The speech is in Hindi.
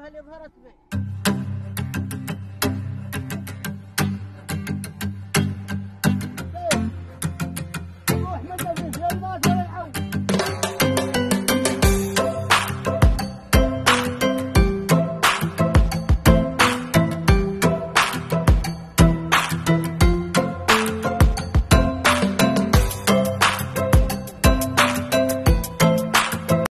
भले भारत में।